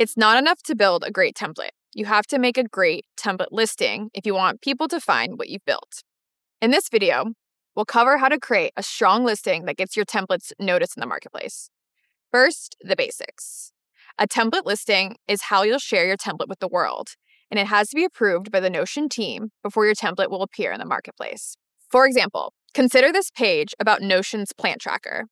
It's not enough to build a great template. You have to make a great template listing if you want people to find what you've built. In this video, we'll cover how to create a strong listing that gets your templates noticed in the marketplace. First, the basics. A template listing is how you'll share your template with the world, and it has to be approved by the Notion team before your template will appear in the marketplace. For example, consider this page about Notion's plant tracker.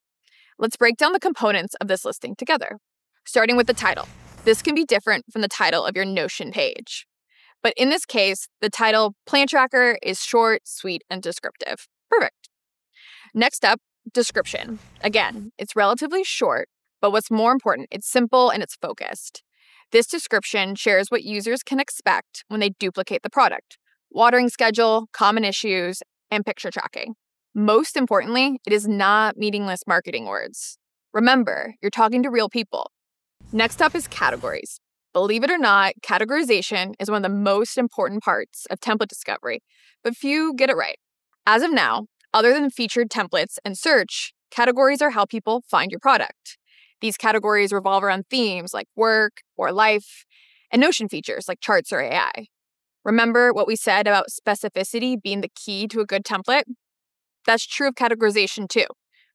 Let's break down the components of this listing together, starting with the title. This can be different from the title of your Notion page. But in this case, the title Plant Tracker is short, sweet, and descriptive. Perfect. Next up, description. Again, it's relatively short, but what's more important, it's simple and it's focused. This description shares what users can expect when they duplicate the product watering schedule, common issues, and picture tracking. Most importantly, it is not meaningless marketing words. Remember, you're talking to real people. Next up is categories. Believe it or not, categorization is one of the most important parts of template discovery, but few get it right. As of now, other than featured templates and search, categories are how people find your product. These categories revolve around themes like work or life, and Notion features like charts or AI. Remember what we said about specificity being the key to a good template? That's true of categorization too.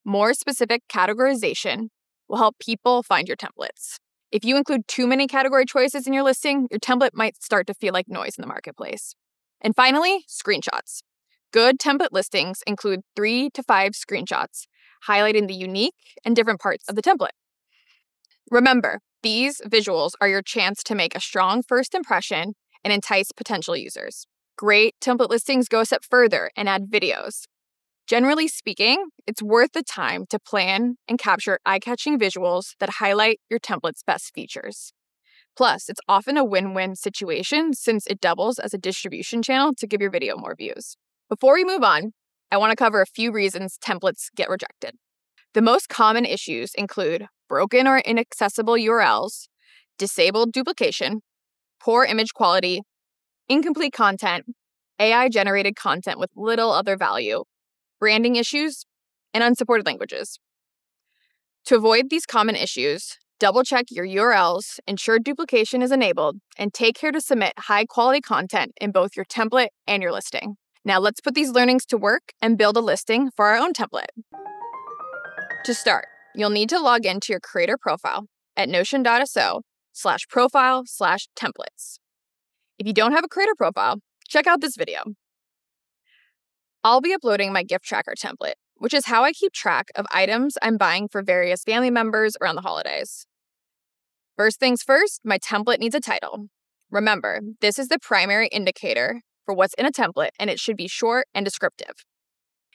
More specific categorization will help people find your templates. If you include too many category choices in your listing, your template might start to feel like noise in the marketplace. And finally, screenshots. Good template listings include three to five screenshots, highlighting the unique and different parts of the template. Remember, these visuals are your chance to make a strong first impression and entice potential users. Great template listings go a step further and add videos. Generally speaking, it's worth the time to plan and capture eye catching visuals that highlight your template's best features. Plus, it's often a win win situation since it doubles as a distribution channel to give your video more views. Before we move on, I want to cover a few reasons templates get rejected. The most common issues include broken or inaccessible URLs, disabled duplication, poor image quality, incomplete content, AI generated content with little other value, branding issues, and unsupported languages. To avoid these common issues, double check your URLs, ensure duplication is enabled, and take care to submit high quality content in both your template and your listing. Now let's put these learnings to work and build a listing for our own template. To start, you'll need to log into your creator profile at notion.so slash profile slash templates. If you don't have a creator profile, check out this video. I'll be uploading my gift tracker template, which is how I keep track of items I'm buying for various family members around the holidays. First things first, my template needs a title. Remember, this is the primary indicator for what's in a template, and it should be short and descriptive.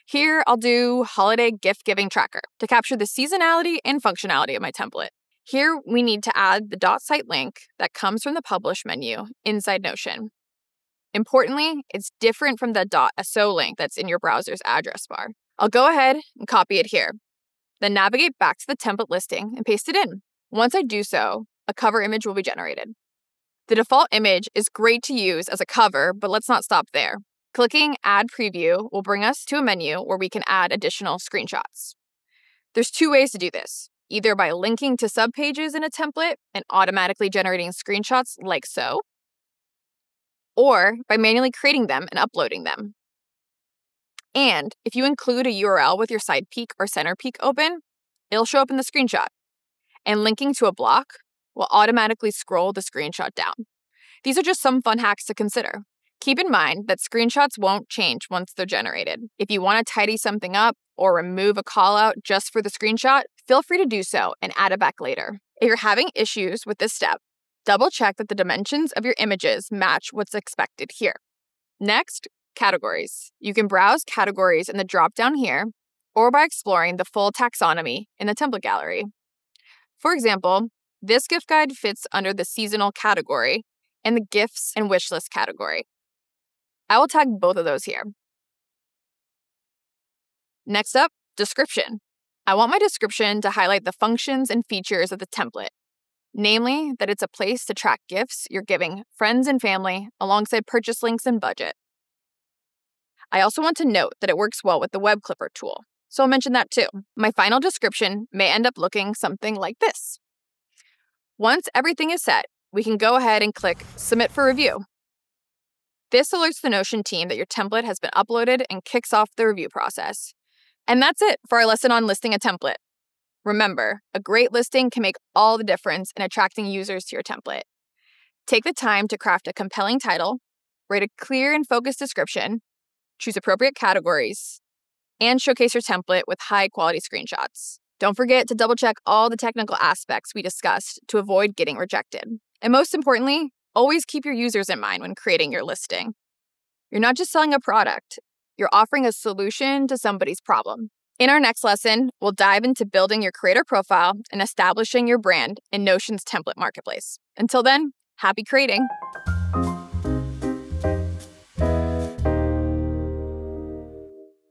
Here, I'll do Holiday Gift Giving Tracker to capture the seasonality and functionality of my template. Here, we need to add the dot site link that comes from the Publish menu inside Notion. Importantly, it's different from the .so link that's in your browser's address bar. I'll go ahead and copy it here. Then navigate back to the template listing and paste it in. Once I do so, a cover image will be generated. The default image is great to use as a cover, but let's not stop there. Clicking Add Preview will bring us to a menu where we can add additional screenshots. There's two ways to do this either by linking to subpages in a template and automatically generating screenshots like so, or by manually creating them and uploading them. And if you include a URL with your side peek or center peek open, it'll show up in the screenshot. And linking to a block will automatically scroll the screenshot down. These are just some fun hacks to consider. Keep in mind that screenshots won't change once they're generated. If you want to tidy something up or remove a callout just for the screenshot, feel free to do so and add it back later. If you're having issues with this step, double check that the dimensions of your images match what's expected here. Next, categories. You can browse categories in the drop down here or by exploring the full taxonomy in the template gallery. For example, this gift guide fits under the seasonal category and the gifts and wish list category. I will tag both of those here. Next up, description. I want my description to highlight the functions and features of the template, namely that it's a place to track gifts you're giving friends and family alongside purchase links and budget. I also want to note that it works well with the Web Clipper tool, so I'll mention that too. Mm. My final description may end up looking something like this Once everything is set, we can go ahead and click Submit for Review. This alerts the Notion team that your template has been uploaded and kicks off the review process. And that's it for our lesson on listing a template. Remember, a great listing can make all the difference in attracting users to your template. Take the time to craft a compelling title, write a clear and focused description, choose appropriate categories, and showcase your template with high quality screenshots. Don't forget to double check all the technical aspects we discussed to avoid getting rejected. And most importantly, always keep your users in mind when creating your listing. You're not just selling a product, you're offering a solution to somebody's problem. In our next lesson, we'll dive into building your creator profile and establishing your brand in Notion's template marketplace. Until then, happy creating.